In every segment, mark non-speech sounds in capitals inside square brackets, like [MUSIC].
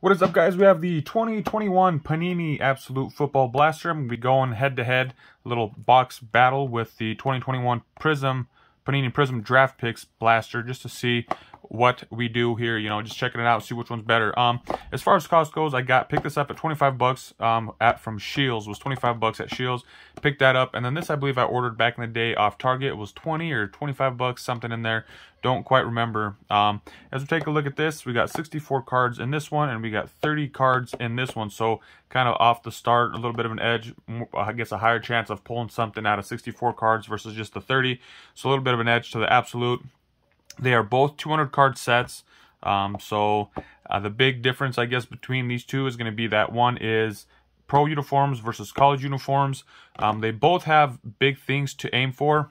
What is up, guys? We have the 2021 Panini Absolute Football Blaster. I'm going to be going head-to-head, -head, little box battle with the 2021 Prizm, Panini Prizm Draft Picks Blaster, just to see what we do here, you know, just checking it out, see which one's better. Um, as far as cost goes, I got picked this up at 25 bucks um at from Scheels. Was 25 bucks at Scheels. Picked that up, and then this I believe I ordered back in the day off Target. It was 20 or 25 bucks, something in there. Don't quite remember. Um, as we take a look at this, we got 64 cards in this one, and we got 30 cards in this one. So kind of off the start, a little bit of an edge. I guess a higher chance of pulling something out of 64 cards versus just the 30. So a little bit of an edge to the absolute. They are both 200 card sets. Um, so uh, the big difference, I guess, between these two is going to be that one is pro uniforms versus college uniforms. Um, they both have big things to aim for.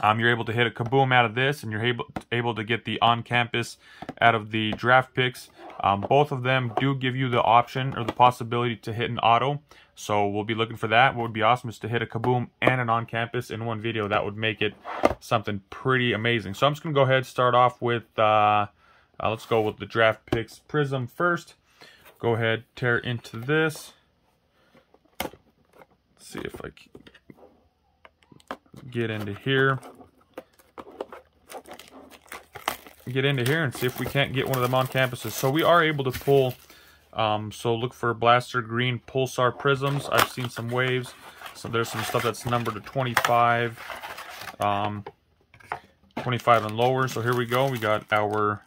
Um, you're able to hit a kaboom out of this, and you're able, able to get the on-campus out of the draft picks. Um, both of them do give you the option or the possibility to hit an auto. So we'll be looking for that. What would be awesome is to hit a kaboom and an on-campus in one video. That would make it something pretty amazing. So I'm just going to go ahead and start off with, uh, uh, let's go with the draft picks prizm first. Go ahead, tear into this. Let's see if I can get into here. Get into here and see if we can't get one of them on campuses. So we are able to pull, um, so look for Blaster Green Pulsar Prizms. I've seen some waves. So there's some stuff that's numbered to 25, um, 25 and lower. So here we go. We got our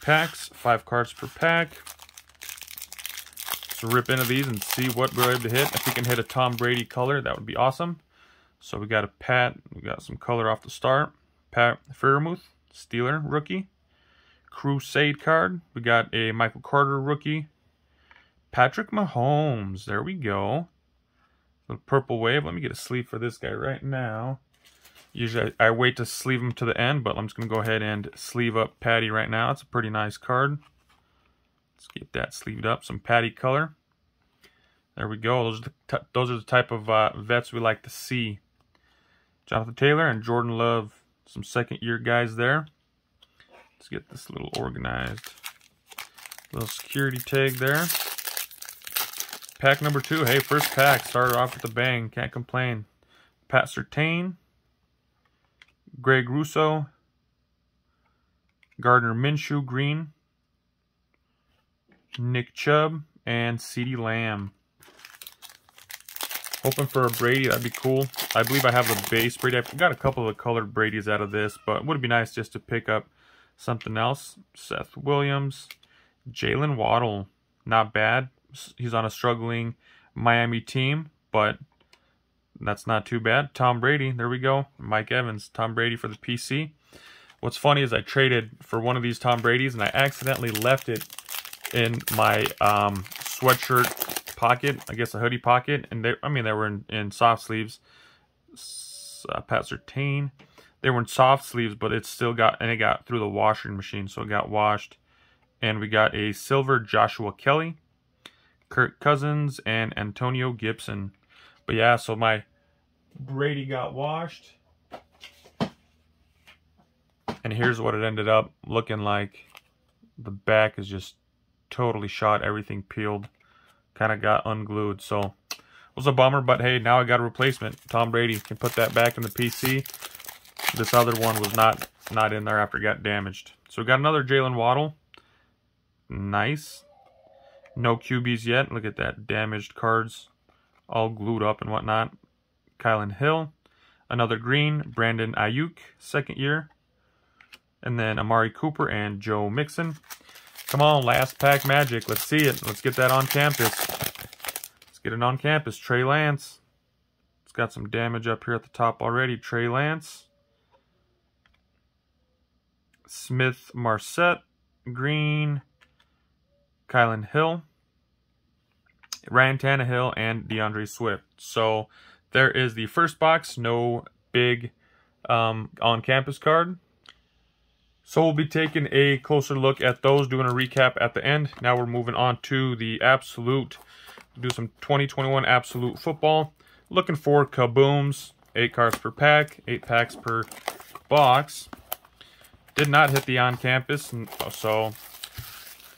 packs, five cards per pack. So rip into these and see what we're able to hit. If we can hit a Tom Brady color, that would be awesome. So we got a Pat, we got some color off the start. Pat Freiermuth, Steeler rookie. Crusade card. We got a Michael Carter rookie. Patrick Mahomes. There we go. The purple wave. Let me get a sleeve for this guy right now. Usually I, I wait to sleeve him to the end, but I'm just going to go ahead and sleeve up Patty right now. It's a pretty nice card. Let's get that sleeved up. Some Patty color. There we go. Those are the, those are the type of uh, vets we like to see. Jonathan Taylor and Jordan Love, some second year guys there. Let's get this little organized. Little security tag there. Pack number two. Hey, first pack. Started off with a bang. Can't complain. Pat Surtain. Greg Rousseau. Gardner Minshew Green. Nick Chubb. And CeeDee Lamb. Hoping for a Brady, that'd be cool. I believe I have a base Brady. I've got a couple of colored Brady's out of this, but it would be nice just to pick up something else. Seth Williams, Jalen Waddle, not bad. He's on a struggling Miami team, but that's not too bad. Tom Brady, there we go. Mike Evans, Tom Brady for the PC. What's funny is I traded for one of these Tom Brady's, and I accidentally left it in my um, sweatshirt pocket, I guess a hoodie pocket, and they, I mean, they were in, in soft sleeves. Uh, Pat Surtain, they were in soft sleeves, but it still got, and it got through the washing machine, so it got washed. And we got a silver Joshua Kelley, Kirk Cousins, and Antonio Gibson. But yeah, so my Brady got washed. And here's what it ended up looking like. The back is just totally shot, everything peeled kind of got unglued. So it was a bummer, but hey, now I got a replacement. Tom Brady can put that back in the PC. This other one was not not in there after it got damaged. So we got another Jalen Waddle. Nice. No QBs yet. Look at that. Damaged cards. All glued up and whatnot. Kylin Hill. Another green. Brandon Aiyuk. Second year. And then Amari Cooper and Joe Mixon. Come on, last pack magic. Let's see it. Let's get that on campus. Let's get it on campus. Trey Lance. It's got some damage up here at the top already. Trey Lance. Smith Marsette. Green. Kylin Hill. Ryan Tannehill and DeAndre Swift. So there is the first box. No big um, on-campus card. So we'll be taking a closer look at those, doing a recap at the end. Now we're moving on to the Absolute. do some 2021 Absolute Football. Looking for kabooms, 8 cards per pack, 8 packs per box. Did not hit the on-campus, so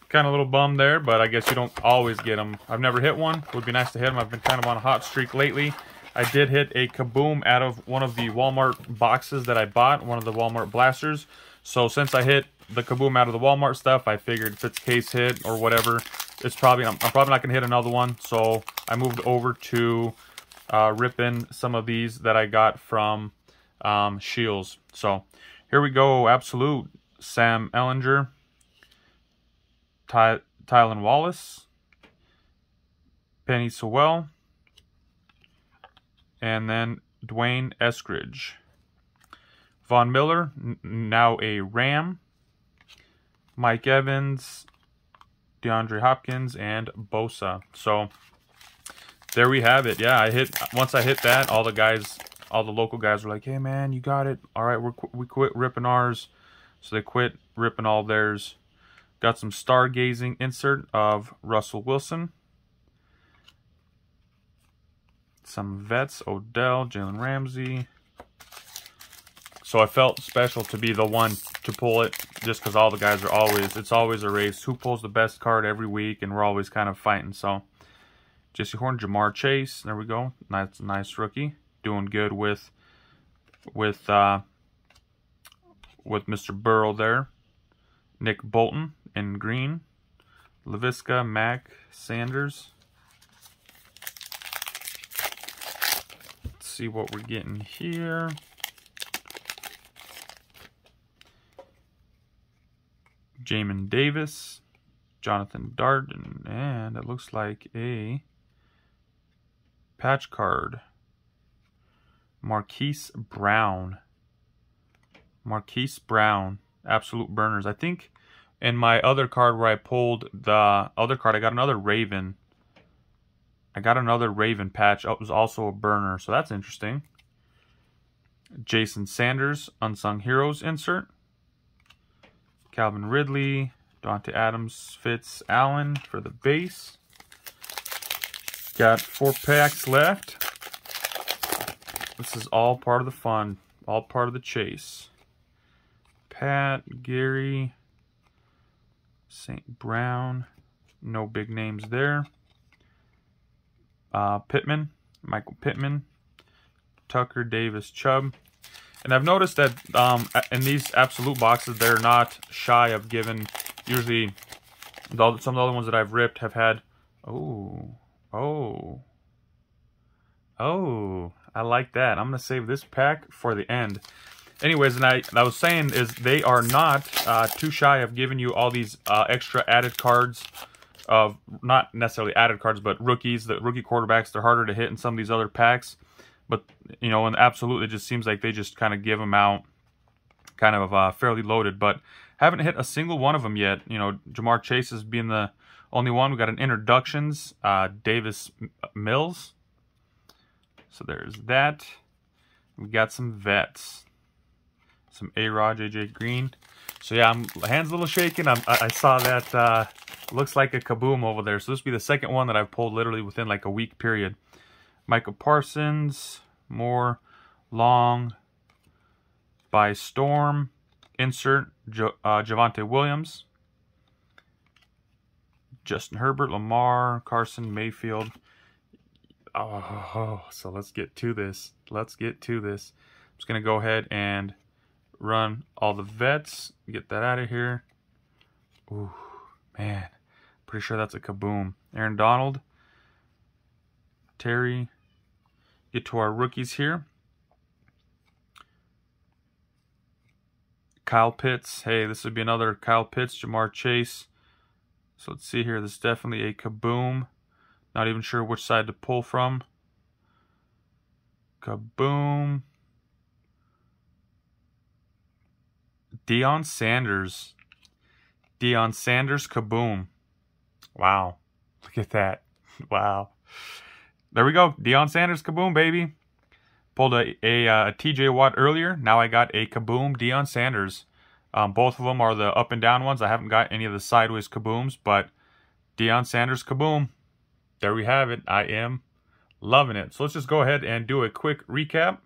kind of a little bummed there, but I guess you don't always get them. I've never hit one. Would be nice to hit them. I've been kind of on a hot streak lately. I did hit a Kaboom out of one of the Walmart boxes that I bought, one of the Walmart blasters. So since I hit the Kaboom out of the Walmart stuff, I figured if it's case hit or whatever, it's probably I'm, I'm probably not going to hit another one. So I moved over to uh, ripping some of these that I got from um, Scheels. So here we go. Absolute Sam Ehlinger, Ty Tylan Wallace, Penei Sewell, and then D'Wayne Eskridge. Von Miller, now a Ram. Mike Evans, DeAndre Hopkins, and Bosa. So there we have it. Yeah, I hit once I hit that, all the guys, all the local guys were like, "Hey man, you got it. All right, we we quit ripping ours." So they quit ripping all theirs. Got some stargazing insert of Russell Wilson. Some vets, Odell, Jalen Ramsey. So I felt special to be the one to pull it just because all the guys are always, it's always a race. Who pulls the best card every week and we're always kind of fighting. So Jaycee Horn, Ja'Marr Chase, there we go. Nice, nice rookie. Doing good with, with, uh, with Mr. Burrow there. Nick Bolton in green. Laviska, Mack, Sanders. Let's see what we're getting here. Jamin Davis, Jonathan Darden, and it looks like a patch card. Marquise Brown. Marquise Brown absolute burners. I think in my other card where I pulled the other card, I got another Raven. I got another Raven patch. It was also a burner, so that's interesting. Jason Sanders, Unsung Heroes insert. Calvin Ridley, Dante Adams, Fitz Allen for the base. Got four packs left. This is all part of the fun, all part of the chase. Pat, Gary, St. Brown. No big names there. Uh, Pittman, Michael Pittman, Tucker, Davis, Chubb. And I've noticed that um, in these absolute boxes, they're not shy of giving, usually, the, some of the other ones that I've ripped have had, oh, oh, oh, I like that. I'm going to save this pack for the end anyways, and I, I was saying is they are not uh, too shy of giving you all these uh, extra added cards of not necessarily added cards, but rookies, the rookie quarterbacks. They're harder to hit in some of these other packs, but you know, and absolutely, it just seems like they just kind of give them out, kind of uh, fairly loaded. But haven't hit a single one of them yet. You know, Ja'Marr Chase is being the only one. We got an introductions, uh, Davis Mills. So there's that. We got some vets some A-Rod, JJ Green. So yeah, I'm hands a little shaking. I'm, I, I saw that uh, looks like a kaboom over there. So this will be the second one that I've pulled literally within like a week period. Micah Parsons, more long by Storm. Insert jo uh, Javonte Williams. Justin Herbert, Lamar, Carson, Mayfield. Oh, so let's get to this. Let's get to this. I'm just going to go ahead and run all the vets, get that out of here. Ooh, man, pretty sure that's a kaboom. Aaron Donald, Terry, get to our rookies here. Kyle Pitts, hey, this would be another Kyle Pitts, Ja'Marr Chase. So let's see here, this is definitely a kaboom. Not even sure which side to pull from. Kaboom. Deion Sanders. Deion Sanders kaboom. Wow. [LAUGHS] Look at that. Wow. There we go. Deion Sanders kaboom, baby. Pulled a, a, uh, a TJ Watt earlier. Now I got a kaboom Deion Sanders. Um, both of them are the up and down ones. I haven't got any of the sideways kabooms, but Deion Sanders kaboom. There we have it. I am loving it. So let's just go ahead and do a quick recap.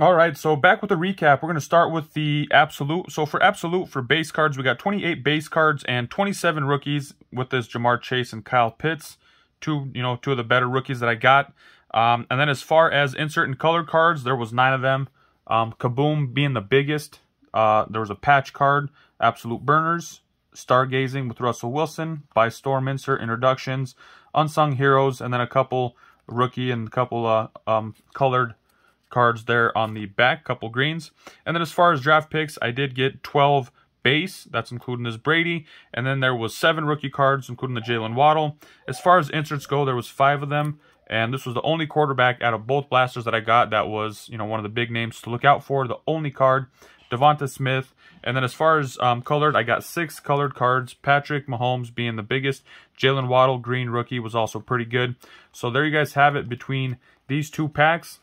All right, so back with the recap. We're going to start with the Absolute. So for Absolute, for base cards, we got 28 base cards and 27 rookies with this Ja'Marr Chase and Kyle Pitts. Two, you know, two of the better rookies that I got. Um, and then as far as insert and color cards, there was nine of them. Um, Kaboom being the biggest. Uh, there was a patch card, Absolute Burners, Stargazing with Russell Wilson, By Storm insert introductions, Unsung Heroes, and then a couple rookie and a couple uh, um, colored cards there on the back, couple greens. And then as far as draft picks, I did get 12 base, that's including this Brady, and then there was seven rookie cards, including the Jalen Waddle. As far as inserts go, there was five of them, and this was the only quarterback out of both blasters that I got that was, you know, one of the big names to look out for, the only card. Devonta Smith. And then as far as um, colored, I got six colored cards. Patrick Mahomes being the biggest. Jalen Waddle, green rookie, was also pretty good. So there you guys have it between these two packs.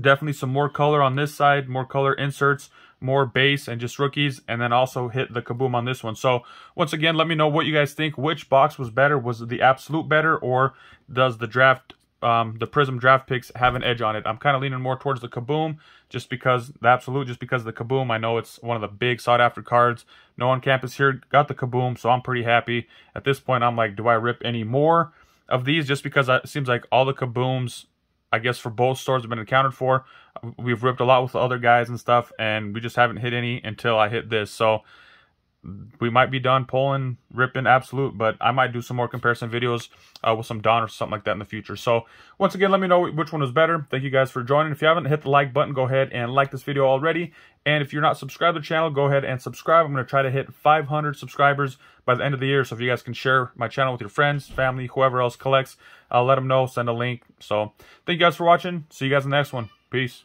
Definitely some more color on this side, more color inserts, more base and just rookies, and then also hit the kaboom on this one. So once again, let me know what you guys think. Which box was better? Was the absolute better, or does the draft, um, the Prizm draft picks have an edge on it? I'm kind of leaning more towards the kaboom, just because the absolute, just because the kaboom. I know it's one of the big sought after cards. No one campus here got the kaboom, so I'm pretty happy. At this point, I'm like, do I rip any more of these? Just because it seems like all the kabooms I guess for both stores have been accounted for. We've ripped a lot with the other guys and stuff, and we just haven't hit any until I hit this. So we might be done pulling, ripping absolute, but I might do some more comparison videos uh, with some Don or something like that in the future. So once again, let me know which one was better. Thank you guys for joining. If you haven't hit the like button, go ahead and like this video already. And if you're not subscribed to the channel, go ahead and subscribe. I'm going to try to hit 500 subscribers by the end of the year. So if you guys can share my channel with your friends, family, whoever else collects, uh, let them know, send a link. So thank you guys for watching. See you guys in the next one. Peace.